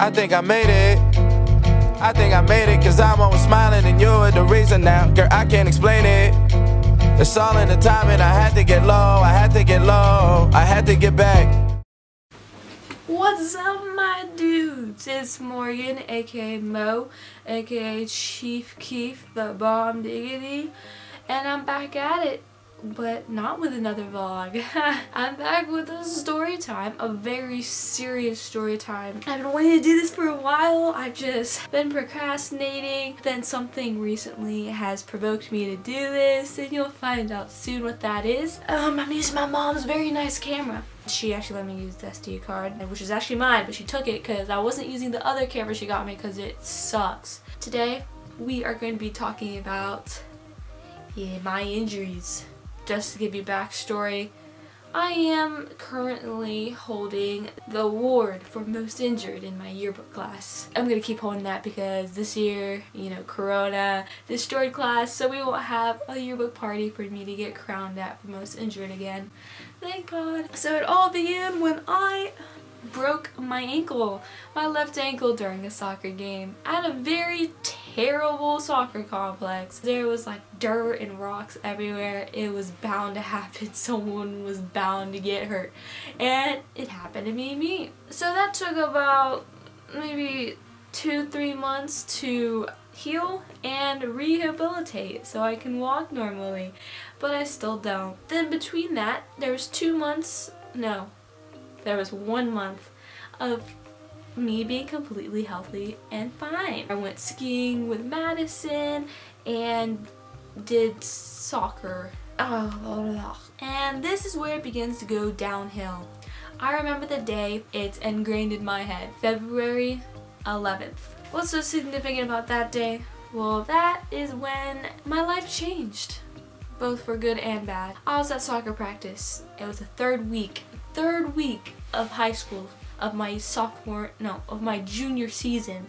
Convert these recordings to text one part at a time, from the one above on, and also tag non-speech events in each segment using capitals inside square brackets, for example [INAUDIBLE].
I think I made it. I think I made it cause I'm always smiling and you're the reason now. Girl, I can't explain it. It's all in the timing. I had to get low, I had to get low, I had to get back. What's up my dudes? It's Morgan aka Mo aka Chief Keef the Bomb Diggity and I'm back at it but not with another vlog. [LAUGHS] I'm back with a story time, a very serious story time. I've been wanting to do this for a while. I've just been procrastinating. Then something recently has provoked me to do this and you'll find out soon what that is. Um, I'm using my mom's very nice camera. She actually let me use the SD card, which is actually mine, but she took it because I wasn't using the other camera she got me because it sucks. Today, we are going to be talking about yeah, my injuries just to give you backstory, I am currently holding the award for most injured in my yearbook class. I'm going to keep holding that because this year, you know, Corona destroyed class, so we won't have a yearbook party for me to get crowned at for most injured again. Thank God. So it all began when I broke my ankle, my left ankle during a soccer game at a very terrible soccer complex. There was like dirt and rocks everywhere. It was bound to happen. [LAUGHS] Someone was bound to get hurt. And it happened to be me. So that took about maybe two, three months to heal and rehabilitate so I can walk normally. But I still don't. Then between that, there was two months, no, there was one month of me being completely healthy and fine. I went skiing with Madison and did soccer. And this is where it begins to go downhill. I remember the day, it's ingrained in my head, February 11th. What's so significant about that day? Well, that is when my life changed, both for good and bad. I was at soccer practice. It was the third week third week of high school of my sophomore, no, of my junior season.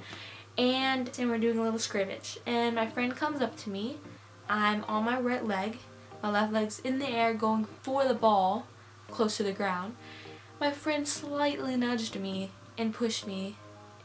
And, and we're doing a little scrimmage. And my friend comes up to me. I'm on my right leg. My left leg's in the air going for the ball close to the ground. My friend slightly nudged me and pushed me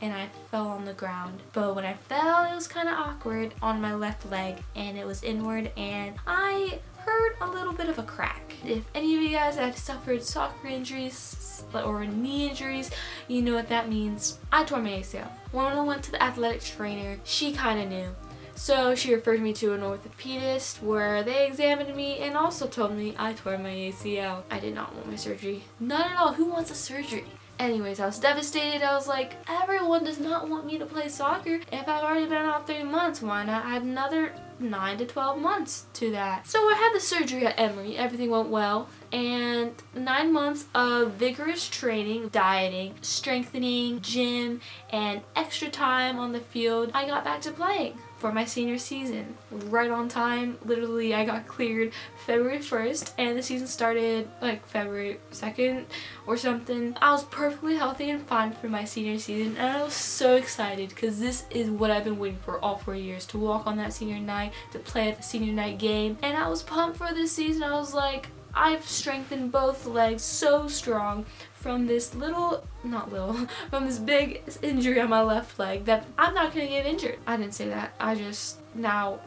and I fell on the ground. But when I fell, it was kind of awkward on my left leg and it was inward and I heard a little bit of a crack. If any of you guys have suffered soccer injuries or knee injuries, you know what that means. I tore my ACL. When I went to the athletic trainer, she kind of knew. So she referred me to an orthopedist where they examined me and also told me I tore my ACL. I did not want my surgery. Not at all. Who wants a surgery? Anyways, I was devastated. I was like, everyone does not want me to play soccer. If I've already been out three months, why not add another 9 to 12 months to that? So I had the surgery at Emory. Everything went well. And 9 months of vigorous training, dieting, strengthening, gym, and extra time on the field, I got back to playing for my senior season. Right on time. Literally, I got cleared February 1st and the season started like February 2nd or something. I was perfectly healthy and fine for my senior season and I was so excited because this is what I've been waiting for all four years. To walk on that senior night, to play at the senior night game. And I was pumped for this season. I was like, I've strengthened both legs so strong from this little, not little, [LAUGHS] from this big injury on my left leg that I'm not to get injured. I didn't say that. I just now,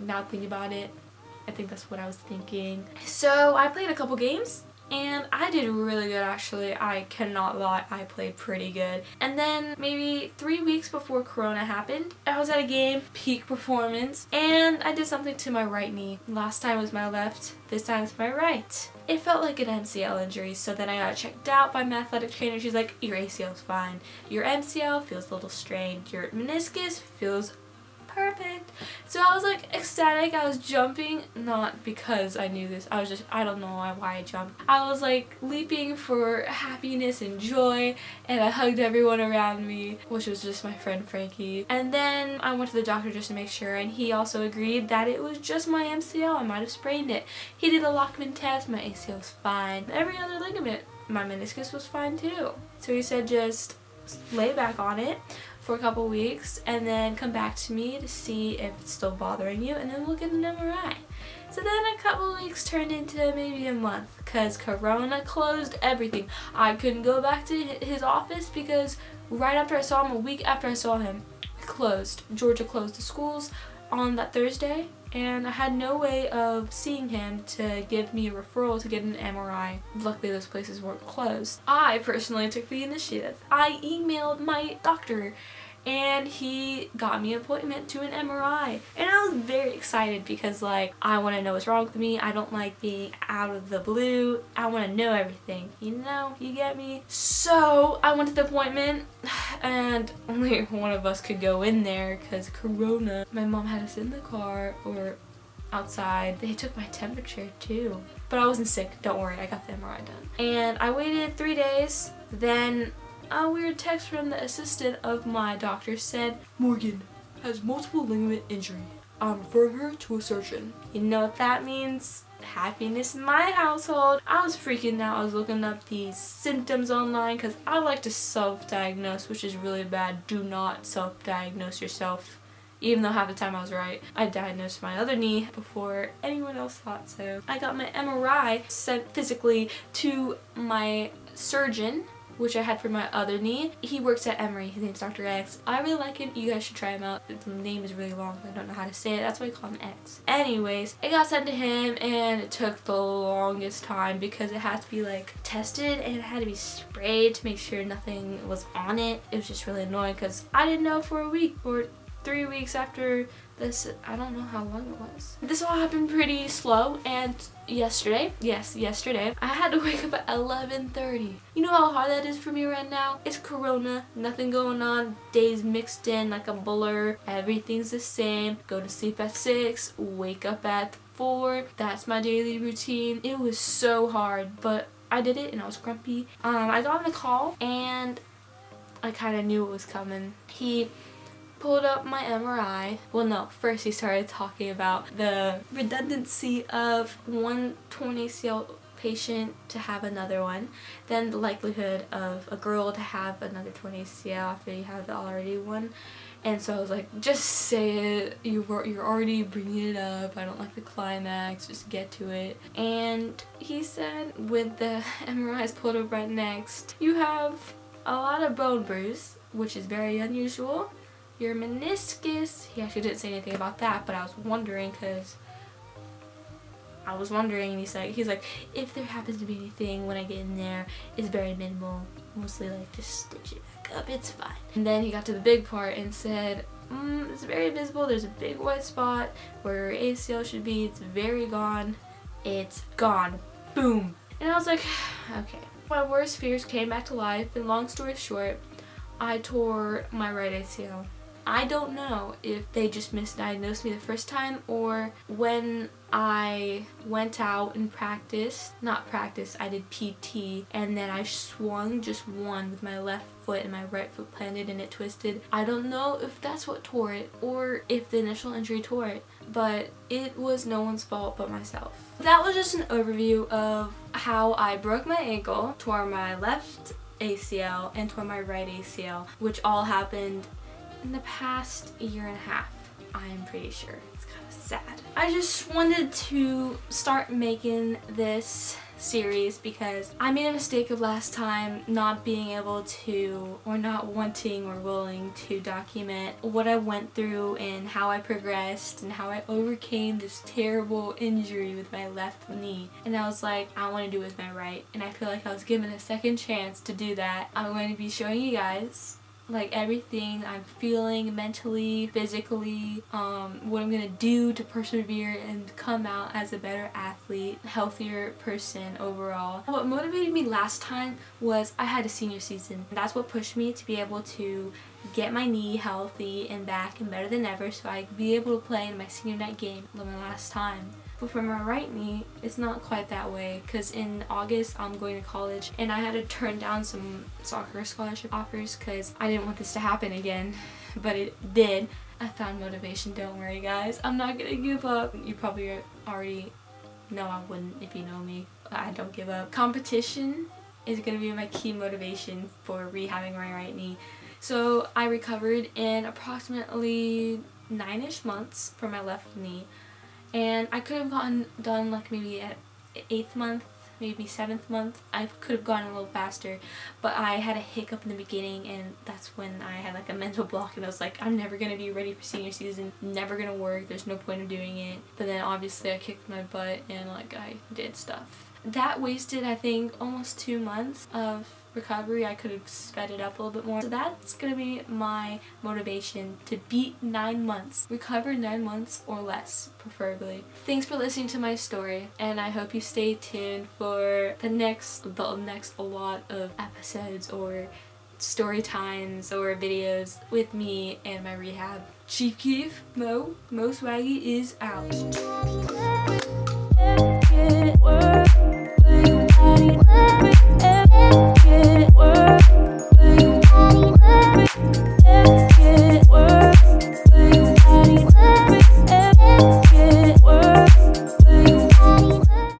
now thinking about it, I think that's what I was thinking. So I played a couple games and I did really good actually. I cannot lie, I played pretty good. And then maybe three weeks before Corona happened, I was at a game, peak performance, and I did something to my right knee. Last time was my left, this time it's my right. It felt like an MCL injury, so then I got checked out by my athletic trainer. She's like, your ACL's fine. Your MCL feels a little strained. Your meniscus feels perfect. So I was like ecstatic. I was jumping, not because I knew this. I was just, I don't know why, I jumped. I was like leaping for happiness and joy and I hugged everyone around me, which was just my friend Frankie. And then I went to the doctor just to make sure and he also agreed that it was just my MCL. I might have sprained it. He did a Lachman test. My ACL was fine. Every other ligament, my meniscus was fine too. So he said just lay back on it for a couple weeks and then come back to me to see if it's still bothering you and then we'll get an MRI. So then a couple weeks turned into maybe a month because Corona closed everything. I couldn't go back to his office because right after I saw him, a week after I saw him, closed. Georgia closed the schools on that Thursday and I had no way of seeing him to give me a referral to get an MRI. Luckily those places weren't closed. I personally took the initiative. I emailed my doctor and he got me an appointment to an MRI. And I was very excited because like I want to know what's wrong with me. I don't like being out of the blue. I want to know everything. You know, you get me? So I went to the appointment [SIGHS] and only [LAUGHS] one of us could go in there because corona. My mom had us in the car or outside. They took my temperature too. But I wasn't sick, don't worry, I got the MRI done. And I waited three days, then a weird text from the assistant of my doctor said, Morgan has multiple ligament injury. I'm referring her to a surgeon. You know what that means? Happiness in my household. I was freaking out. I was looking up these symptoms online because I like to self-diagnose, which is really bad. Do not self-diagnose yourself even though half the time I was right. I diagnosed my other knee before anyone else thought so. I got my MRI sent physically to my surgeon which I had for my other knee. He works at Emory. His name's Dr. X. I really like him. You guys should try him out. The name is really long. I don't know how to say it. That's why I call him X. Anyways, it got sent to him and it took the longest time because it had to be like tested and it had to be sprayed to make sure nothing was on it. It was just really annoying because I didn't know for a week or three weeks after this I don't know how long it was. This all happened pretty slow and yesterday, yes, yesterday, I had to [LAUGHS] wake up at 11.30. You know how hard that is for me right now? It's Corona, nothing going on, days mixed in like a blur, everything's the same, go to sleep at 6, wake up at 4, that's my daily routine. It was so hard, but I did it and I was grumpy. Um, I got on the call and I kind of knew it was coming. He pulled up my MRI. Well, no, first he started talking about the redundancy of one 20 ACL patient to have another one, then the likelihood of a girl to have another 20 ACL after you have the already one. And so I was like, just say it. You were, you're already bringing it up. I don't like the climax. Just get to it. And he said, with the [LAUGHS] MRIs pulled up right next, you have a lot of bone bruise, which is very unusual your meniscus. He actually didn't say anything about that, but I was wondering because I was wondering and he's like he's like if there happens to be anything when I get in there it's very minimal. Mostly like just stitch it back up. It's fine. And then he got to the big part and said mm, it's very visible. There's a big white spot where your ACL should be. It's very gone. It's gone. Boom. And I was like [SIGHS] okay. My worst fears came back to life. And long story short I tore my right ACL I don't know if they just misdiagnosed me the first time or when I went out and practiced, not practice, I did PT and then I swung just one with my left foot and my right foot planted and it twisted. I don't know if that's what tore it or if the initial injury tore it, but it was no one's fault but myself. That was just an overview of how I broke my ankle, tore my left ACL, and tore my right ACL, which all happened in the past year and a half. I'm pretty sure. It's kind of sad. I just wanted to start making this series because I made a mistake of last time not being able to or not wanting or willing to document what I went through and how I progressed and how I overcame this terrible injury with my left knee and I was like I want to do it with my right and I feel like I was given a second chance to do that. I'm going to be showing you guys like everything I'm feeling mentally, physically, um, what I'm gonna do to persevere and come out as a better athlete, healthier person overall. What motivated me last time was I had a senior season. That's what pushed me to be able to get my knee healthy and back and better than ever so I could be able to play in my senior night game my last time. But for my right knee, it's not quite that way because in August I'm going to college and I had to turn down some soccer scholarship offers because I didn't want this to happen again, [LAUGHS] but it did. I found motivation, don't worry guys. I'm not gonna give up. You probably already know I wouldn't if you know me. I don't give up. Competition is gonna be my key motivation for rehabbing my right knee. So I recovered in approximately nine-ish months for my left knee. And I could have gotten done like maybe at eighth month, maybe seventh month. I could have gone a little faster, but I had a hiccup in the beginning and that's when I had like a [LAUGHS] mental block and I was like, I'm never going to be ready for senior season, never going to work, there's no point of doing it. But then obviously I kicked my butt and like I did stuff. That wasted I think almost two months of recovery, I could have sped it up a little bit more. So that's going to be my motivation to beat nine months. Recover nine months or less, preferably. Thanks for listening to my story, and I hope you stay tuned for the next, the next a lot of episodes or story times or videos with me and my rehab. Chief Keef, Mo, Mo Swaggy is out.